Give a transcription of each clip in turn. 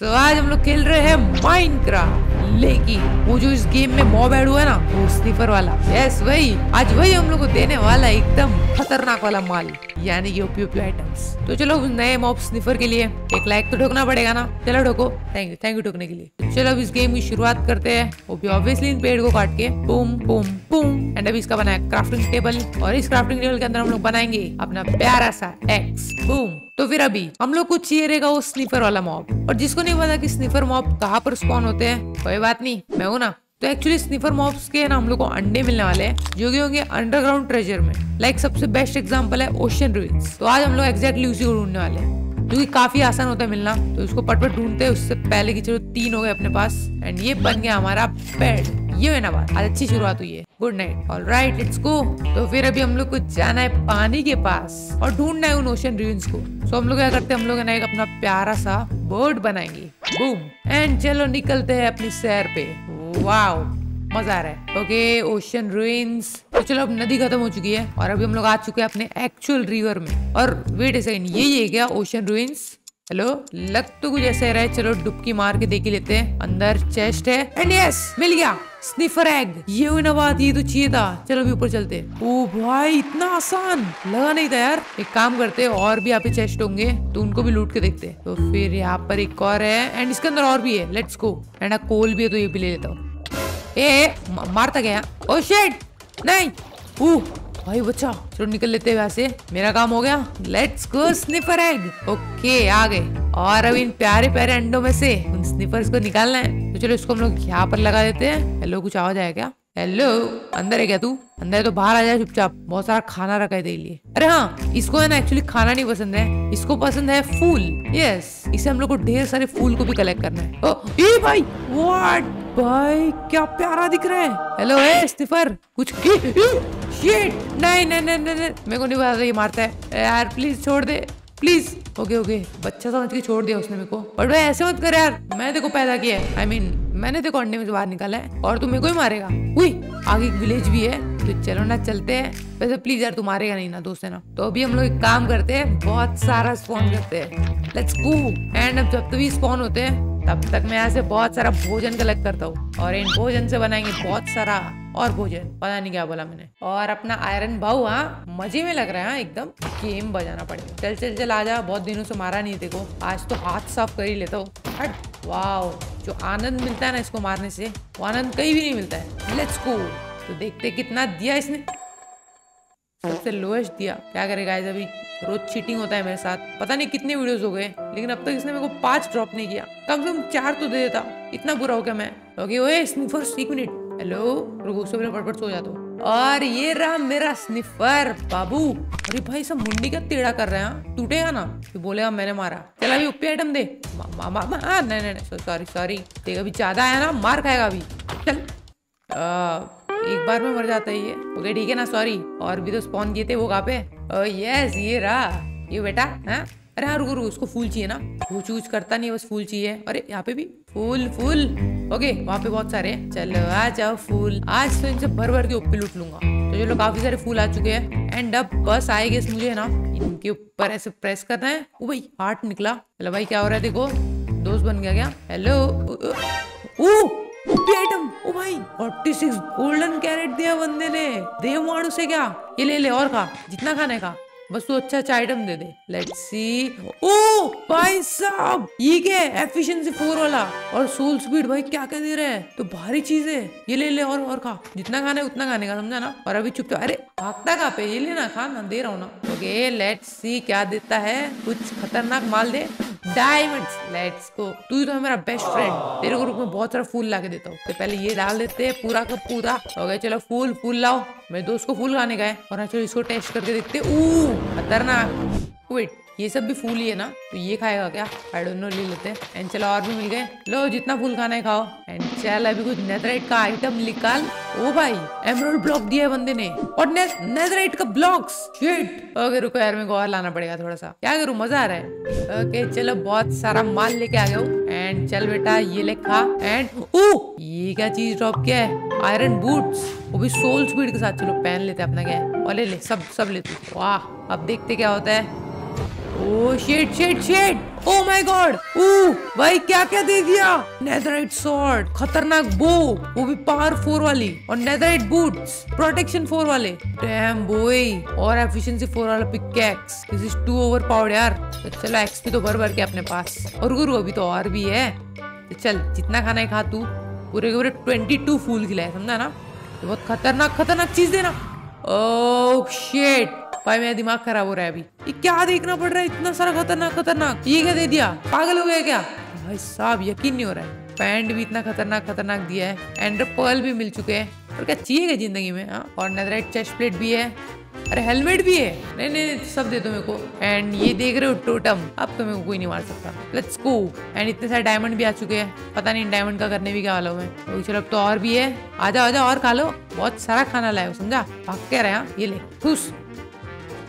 so, आज हम लोग खेल रहे हैं माइनक्राफ्ट लेकिन वो जो इस गेम में मॉब ऐड हुआ ना, वो स्नीफर वाला। यस वही। आज वही हम लोग को देने वाला एकदम खतरनाक वाला माल, यानी कि ओपी ओपी आइटम्स तो चलो, नए मॉब स्निफर के लिए एक लाइक तो ठोकना पड़ेगा ना। चलो ठोको। थैंक यू थैंक यू ठोकने के लिए। तो चलो, अब इस गेम की शुरुआत करते हैं। भी ऑब्वियसली इन पेड़ को काट के। बूम बूम बूम एंड अभी इसका बनाया क्राफ्टिंग टेबल और इस क्राफ्टिंग टेबल के अंदर हम लोग बनाएँगे अपना प्यारा सा एक्स बूम तो फिर अभी हम लोग को चाहिए रहेगा वो स्निफर वाला मॉब और जिसको नहीं पता कि स्निफर मॉब कहाँ पर स्पॉन होते हैं कोई बात नहीं मैं हूँ ना। तो एक्चुअली स्निफर मॉब्स के ना हम लोग को अंडे मिलने वाले हैं जो कि होंगे अंडरग्राउंड ट्रेजर में। लाइक like, सबसे बेस्ट एग्जांपल है ओशन रूइंस तो आज हम लोग एक्जैक्टली उसी को ढूँढने वाले हैं। जो कि काफ़ी आसान होता है मिलना तो इसको पटपट ढूंढते हैं उससे पहले की चलो तीन हो गए अपने पास एंड ये बन गया हमारा बेड ये है ना बात आज अच्छी शुरुआत हुई है। Good night all right let's go तो फिर अभी हम लोग को जाना है पानी के पास और ढूंढना है उन ओशन रुइंस को। सो हम लोग क्या करते हैं, हम लोग ना एक अपना प्यारा सा बोर्ड बनाएँगे। बूम एंड चलो निकलते हैं अपनी सैर पे। वाओ मज़ा आ रहा है। ओके ओशन रुइंस तो चलो अब नदी खत्म हो चुकी है और अभी हम लोग आ चुके हैं अपने एक्चुअल रिवर में। और वेट ए सेकंड ये ये क्या ओशन रुइंस हेलो? लग तो कुछ ऐसे रहा है चलो डुबकी मार के देख लेते हैं। अंदर चेस्ट है। एंड यस मिल गया। स्निफर एग ये ना बात, ये तो चाहिए था। चलो भी ऊपर चलते ओ भाई, इतना आसान। लगा नहीं था यार। एक काम करते और भी यहाँ पे चेस्ट होंगे तो उनको भी लूट के देखते तो फिर यहाँ पर एक और है एंड इसके अंदर और भी है। लेट्स गो एंड कोल भी है तो ये भी ले लेता हूँ। ए मारता गया ओ शेट नहीं! भाई बच्चा चलो निकल लेते हैं वैसे मेरा काम हो गया। Let's go sniffer egg okay आ गए। और अब इन प्यारे प्यारे अंडों में से उन स्निफर्स को निकालना है। तो चलो इसको हम लोग यहाँ पर लगा देते हैं। हेलो कुछ आवाज़ आया क्या? हेलो अंदर है क्या तू? अंदर तो बाहर आ जाए चुपचाप। बहुत सारा खाना रखा है तेरे लिए। अरे हाँ इसको है ना एक्चुअली खाना नहीं पसंद है। इसको पसंद है फूल। यस इसे हम लोग को ढेर सारे फूल को भी कलेक्ट करना है। ओ, ए भाई व्हाट भाई क्या प्यारा दिख रहा है। हेलो ए स्टिफर कुछ शिट नहीं नहीं नहीं नहीं मेरे को नहीं पता ये मारता है। यार प्लीज़ छोड़ दे। प्लीज़ ओके ओके बच्चा समझ के छोड़ दिया उसने मेरे को। बट भाई, ऐसे मत कर यार। मैं देखो पैदा किया है। आई मीन मैंने देखो अंडे में से बाहर निकाला है। और तू मेरे को ही मारेगा। हुई आगे एक विलेज भी है। तो चलो ना, चलते हैं। वैसे प्लीज़ यार, तू मारेगा नहीं ना, दोस्त है ना। तो अभी हम लोग एक काम करते हैं। बहुत सारा स्पॉन करते हैं। लेट्स गो एंड अब जब तभी स्पॉन होते हैं तब तक मैं यहाँ से बहुत सारा भोजन कलेक्ट करता हूँ। और इन भोजन से बनाएँगे बहुत सारा और भोजन। पता नहीं क्या बोला मैंने। और अपना आयरन भाव हाँ मज़े में लग रहा है एकदम गेम बजाना पड़ेगा। चल चल चल आ जा बहुत दिनों से मारा नहीं देखो। आज तो हाथ साफ़ कर ही लेता हूँ। हट। वाओ जो आनंद मिलता है ना इसको मारने से, वो आनंद कहीं भी नहीं मिलता है। लेट्स गो तो देखते कितना दिया इसने। सबसे लोएस्ट दिया। क्या करेगा अभी? रोज चीटिंग होता है मेरे साथ। पता नहीं कितने वीडियोस हो गए लेकिन अब तक इसने मेरे को पाँच ड्रॉप नहीं किया। कम से कम चार तो दे देता। इतना बुरा हो गया मैं। ओके ओए स्निफर एक मिनट हेलो रुको उससे पहले फटफट सो जाता और ये रहा मेरा स्निफर बाबू। अरे भाई सब मुंडी का टेढ़ा कर रहे हैं टूटेगा ना? तो बोलेगा मैंने मारा। चल अभी उपी आइटम दे। मा, मा, मा, नहीं नहीं सॉरी सॉरी देख अभी ज़्यादा आया ना मार खाएगा अभी। चल। आ, एक बार में मर जाता है ये। ओके ठीक है ना सॉरी और भी तो स्पॉन किए थे वो कहाँ पे? यस ये रहा। ये बेटा हाँ? अरे हाँ रुको रुको, उसको फूल चाहिए ना। वो चूज़ करता नहीं बस फूल चाहिए। अरे, यहाँ पे भी? फूल फूल। ओके वहाँ पे बहुत सारे चलो, आ जाओ फूल। आज तो इनसे भर भर के ऊपर लूट लूँगा। तो चलो, काफ़ी सारे फूल आ चुके हैं। एंड अब बस आएगी मुझे ना? इनके ऊपर ऐसे प्रेस करना है। ओ भाई हार्ट निकला। चलो भाई, क्या हो रहा है? देखो, दोस्त बन गया क्या? हेलो आइटम ओ भाई 46 गोल्डन कैरेट दिया बंदे ने। देव मारू से क्या? ये ले ले, और खा। जितना खाने का बस तू अच्छा अच्छा item they they. Let's see ओ भाई साहब, ये क्या है? एफिशिएंसी फोर वाला। और सोल स्पीड भाई क्या क्या दे रहे हैं? तो भारी चीज़ है। ये ले ले, और और खा। जितना खाना है उतना खाने का, समझा ना? और अभी चुप अरे, भागता कहाँ पे? ये लेना खा ना, दे रहा हूँ ना। ओके लेट्स सी क्या देता है। कुछ खतरनाक माल दे। डायमंड्स लेट्स गो तू तो है मेरा बेस्ट फ्रेंड तेरे को रुक में बहुत सारा फूल ला के देता हूँ. तो पहले ये डाल देते हैं. पूरा का पूरा. हो गया, चलो फूल फूल लाओ. मेरे दोस्त को फूल खाने का है. और चलो इसको टेस्ट करके देखते खतरनाक. वेट ये सब भी फूल ही है ना? तो ये खाएगा क्या? आई डोंट नो ले लेते हैं. एंड चलो और भी मिल गए. लो, जितना फूल खाना है खाओ. एंड चल, अभी कुछ नेथराइट का आइटम निकाल. ओ भाई एमरोल्ड ब्लॉक दिया है बंदे ने। और नेथराइट का ब्लॉक्स शिट ओके रुको यार, मेरे को और लाना पड़ेगा थोड़ा सा क्या करूँ? मज़ा आ रहा है। ओके चलो, बहुत सारा माल लेके आ गया एंड चल बेटा, ये ले खा। And oh! ये क्या चीज़ ड्रॉप किया है? आयरन बूट्स वो भी सोल स्पीड के साथ। चलो पहन लेते अपना क्या और ले ले, सब सब लेते वाह, अब देखते क्या होता है। शेट शेट शेट ओ माय गॉड ओ भाई, क्या क्या दे दिया? नेदराइट सॉर्ड खतरनाक बो वो भी पावर फोर वाली। और नेदराइट बूट्स प्रोटेक्शन फोर वाले। डैम बॉय और एफिशिएंसी फोर वाला pickaxe this is too over powered यार। तो चलो एक्सपी तो भर भर के अपने पास। और गुरु, अभी तो और भी है। तो चल, जितना खाना है खा तू। पूरे के पूरे ट्वेंटी टू फूल खिलाए, समझा ना? तो बहुत खतरनाक खतरनाक चीज़ देना। ओह शेट भाई, मेरा दिमाग खराब हो रहा है अभी। ये क्या देखना पड़ रहा है? इतना सारा खतरनाक खतरनाक। ये क्या दे दिया? पागल हो गया क्या? भाई साहब, यकीन नहीं हो रहा है। पैंट भी इतना खतरनाक खतरनाक दिया है एंड पर्ल भी मिल चुके हैं। और क्या चाहिए ज़िंदगी में हाँ? और नेदराइट चेस्ट प्लेट भी है। अरे हेलमेट भी है। नहीं नहीं सब दे दो मेरे को। एंड ये देख रहे हो टोटम अब तो मेरे को कोई नहीं मार सकता। लेट्स गो एंड इतने सारे डायमंड भी आ चुके हैं। पता नहीं डायमंड का करने भी क्या वाला हूँ मैं चलो, अब तो और भी है। आजा आजा, और खा लो। बहुत सारा खाना लाए समझा? भाग के रहे हाँ? ये ले, खुश।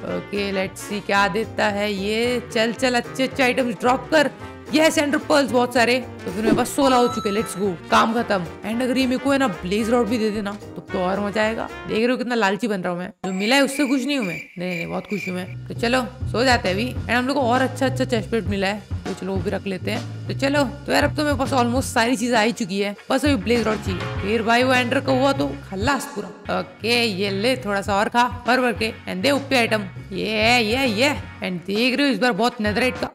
ओके लेट्स सी क्या देता है ये। चल चल अच्छे अच्छे आइटम्स ड्रॉप कर। ये सेंटर पर्ल्स बहुत सारे। तो फिर मेरे पास सोलह हो चुके। लेट्स गो काम खत्म। एंड अगर ये मेरे को है ना ब्लेज रॉड भी दे देना तो, तो और मज़ा आएगा। देख रहे हो कितना लालची बन रहा हूँ मैं। जो मिला है उससे खुश नहीं हूँ मैं। नहीं नहीं बहुत खुश हूँ मैं। तो चलो सो जाते हैं अभी। एंड हम लोग को और अच्छा अच्छा चेस्ट मिला है। चलो वो भी रख लेते हैं। तो चलो तो यार अब तो मेरे पास ऑलमोस्ट सारी चीज़ें आई चुकी है। बस अभी ब्लेज रॉड चाहिए। फिर भाई वो एंडर का हुआ तो खल्लास पूरा। ओके ये ले, थोड़ा सा और खा, भर भर के। एंड दे ऊपर आइटम ये ये ये एंड देख रहे हो इस बार बहुत नेदराइट का।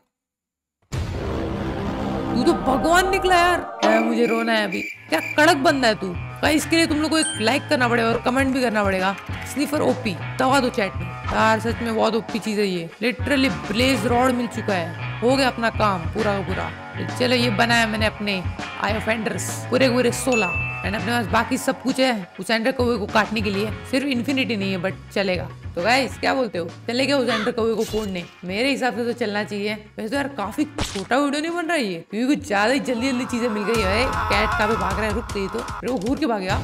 तू तो भगवान निकला यार। क्या मुझे रोना है अभी। क्या कड़क बंदा है तू। भाई इसके लिए तुम लोग को एक लाइक करना पड़ेगा और कमेंट भी करना पड़ेगा। स्नीफर ओपी दवा दो चैट में। यार सच में बहुत ओपी चीज़ है ये। लिटरली ब्लेज रॉड मिल चुका है। हो गया अपना काम, पूरा पूरा। चलो ये बनाया मैंने अपने आई ऑफेंडर्स पूरे पूरे सोलह। एंड अपने पास बाकी सब कुछ है, उस एंडर कौवे को काटने के लिए। सिर्फ़ इन्फिनिटी नहीं है बट चलेगा। तो गाइस क्या बोलते हो? चलेगा उस एंडर कौवे को फोड़ने। मेरे हिसाब से तो चलना चाहिए। वैसे तो यार काफ़ी छोटा वीडियो नहीं बन रहा है ये? क्योंकि कुछ ज़्यादा ही जल्दी जल्दी चीज़ें मिल गई है। कैट का भी भाग रहा है? रुक गई तो। वो घूर के भागेगा।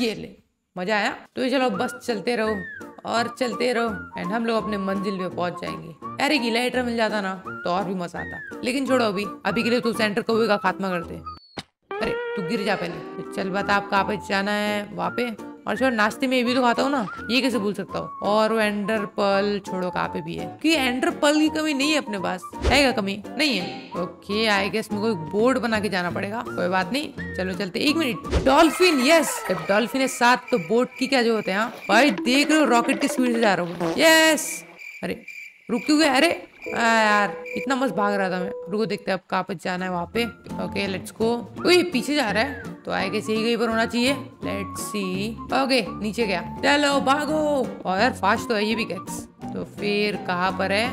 ये ले। मज़ा आया। तो ये चलो, बस चलते रहो। और चलते रहो एंड हम लोग अपने मंजिल पे पहुँच जाएँगे। अरे एक इलाइटर मिल जाता ना तो और भी मज़ा आता। लेकिन छोड़ो अभी अभी के लिए तू सेंटर कौवे का खात्मा करते। अरे, तू गिर जा पहले। चल बता आप कहाँ पे जाना है, वहाँ पे? और छोड़ नाश्ते में ये भी तो खाता हूँ ना ये कैसे भूल सकता हूँ? और वो एंडर पल छोड़ो कहाँ पे भी है। कि एंडर पल की कमी नहीं है अपने पास। है क्या कमी? नहीं है। ओके आई गेस मेरे को बोर्ड बना के जाना पड़ेगा। कोई बात नहीं। चलो चलते। एक मिनट डॉल्फिन यस जब डॉल्फिन है साथ तो बोट की क्या जो होते हैं? भाई देख रहे हो रॉकेट की स्पीड से जा रहा हूँ। यस अरे रुक क्यों गया? अरे! आ, यार इतना मस्त भाग रहा था मैं। रुको देखते हैं अब कहाँ पे जाना है वहाँ पे। ओके लेट्स गो ओए पीछे जा रहा है। तो आए के सही कहीं पर होना चाहिए। लेट्स सी ओके नीचे गया। चलो भागो। और यार फास्ट तो है ये भी कैक्स तो फिर कहाँ पर है?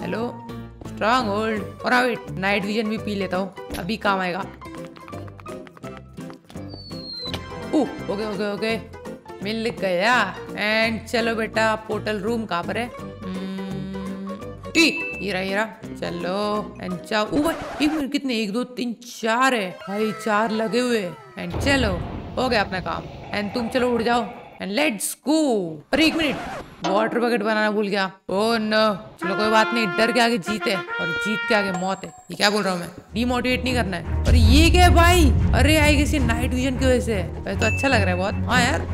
हेलो स्ट्रॉन्ग होल्ड और वेट नाइट विजन भी पी लेता हूँ। अभी काम आएगा। ओके ओके ओके मिल गया। एंड चलो बेटा पोर्टल रूम कहाँ पर है? ये रहा ये रहा। चलो एंड चार ओ भाई एक मिनट, कितने, एक, दो, तीन, चार है। भाई, चार लगे हुए एंड चलो, हो गया अपना काम। एंड तुम चलो उड़ जाओ। एंड लेट्स गो अरे एक मिनट वाटर बकेट बनाना भूल गया। ओ oh नो चलो, कोई बात नहीं, डर के आगे जीत है। और जीत के आगे मौत है। ये क्या बोल रहा हूँ मैं? डिमोटिवेट नहीं करना है। और ये क्या है भाई? अरे आई किसी नाइट विजन की वजह से वैसे तो अच्छा लग रहा है बहुत। हाँ यार,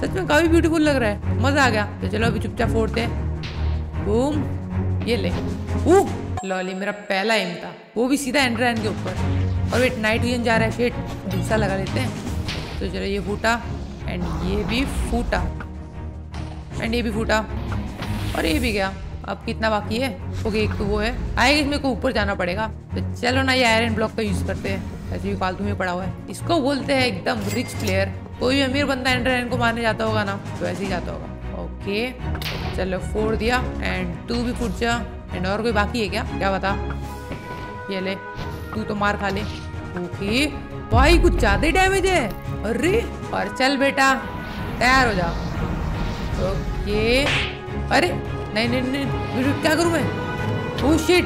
सच में काफ़ी ब्यूटीफुल लग रहा है। मज़ा आ गया। तो चलो, अभी चुपचाप फोड़ते बूम ये ले। लॉली, मेरा पहला एम था। वो भी सीधा एंड्रैन के ऊपर। और वेट नाइट विजन जा रहा है, फिर दूसरा लगा लेते हैं। तो चलो ये फूटा एंड ये भी फूटा। एंड ये भी फूटा। और ये भी गया। अब कितना बाकी है? ओके एक तो वो है। आएगा इसमें को ऊपर जाना पड़ेगा। तो चलो ना ये आयरन ब्लॉक का यूज़ करते हैं। ऐसे भी फालतू में पड़ा हुआ है। इसको बोलते हैं एकदम रिच प्लेयर कोई भी अमीर बंदा एंड्रैन को मारने जाता होगा ना तो ऐसे ही जाता होगा। ओके चलो फोड़ दिया एंड टू भी फूट जा। एंड और कोई बाकी है क्या? क्या बता? ये ले, तू तो मार खा ले। ओके। भाई, कुछ ज़्यादा डैमेज है। अरे, और चल बेटा, तैयार हो जा। ओके। अरे, नहीं नहीं नहीं क्या करूँ मैं? ओ शिट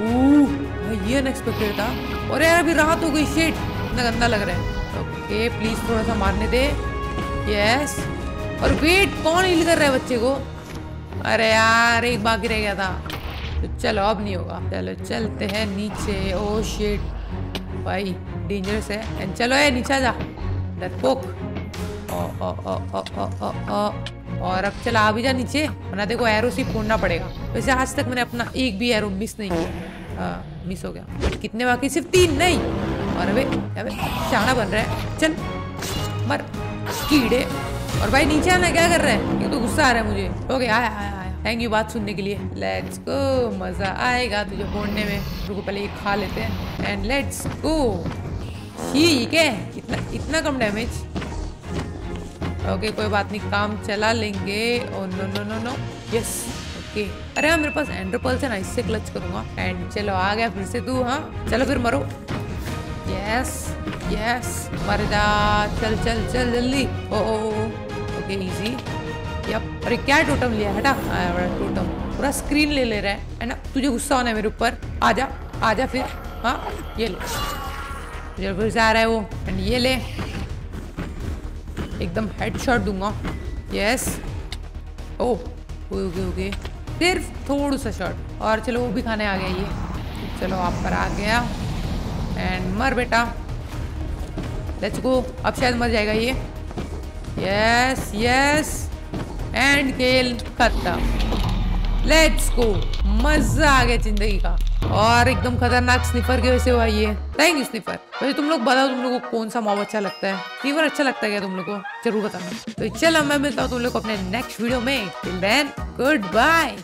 ओह ये अनएक्सपेक्टेड था। और यार, अभी रात हो गई शिट इतना गंदा लग रहा है। ओके प्लीज़ थोड़ा सा मारने दे। यस और वेट कौन हिल कर रहा है बच्चे को? अरे यार, एक बाकी रह गया था। तो चलो, अब नहीं होगा। चलो, चलते हैं नीचे। ओ शिट भाई डेंजरस है। एंड चलो है नीचे जा। डरपोक ओ ओ ओ ओ ओ ओ ओ और अब चला, आ भी जा नीचे। वरना देखो एरो से फोड़ना पड़ेगा। वैसे आज तक मैंने अपना एक भी एरो मिस नहीं किया। हाँ मिस हो गया। कितने बाकी? सिर्फ़ तीन, नहीं। और अबे अबे शाना बन रहा है। चल, मर। कीड़े। और भाई, नीचे आना क्या कर रहा है? ये तो गुस्सा आ रहा है मुझे। ओके आया आया। थैंक यू बात सुनने के लिए। लेट्स गो मज़ा आएगा तुझे फोड़ने में। रुको पहले ये खा लेते हैं। एंड लेट्स गो ठीक है। इतना इतना कम डैमेज ओके कोई बात नहीं। काम चला लेंगे। ओ no no no no yes okay अरे हाँ मेरे पास एंड्रोपल्स है ना, इससे क्लच करूँगा। एंड चलो, आ गया फिर से तू हाँ। चलो फिर मरो। यस यस मर जा। चल चल चल, जल्दी। ओ ओके इजी यप अरे, क्या टोटम लिया? हटा। आया बड़ा टोटम। पूरा स्क्रीन ले ले रहा है। है ना? तुझे गुस्सा होना है मेरे ऊपर। आजा। आजा फिर। हाँ? ये ले। तुझे फिर आ रहा है वो। एंड ये ले। एकदम हेडशॉट दूँगा। यस ओ ओके ओके सिर्फ़ थोड़ा सा शॉट और चलो, वो भी खाने आ गया ये। चलो, आप पर आ गया। एंड मर बेटा। लेट्स गो अब शायद मर जाएगा ये। यस यस एंड खेल खत्म लेट्स गो मज़ा आ गया ज़िंदगी का। और एकदम खतरनाक स्निफर के वैसे हुआ ये। थैंक यू स्निफर वैसे तुम लोग बताओ तुम लोग को कौन सा मॉब अच्छा लगता है। स्निफर अच्छा लगता है क्या तुम लोग को? ज़रूर बताना। तो चलो, मैं मिलता हूँ तुम लोग को अपने नेक्स्ट वीडियो में। Till then good bye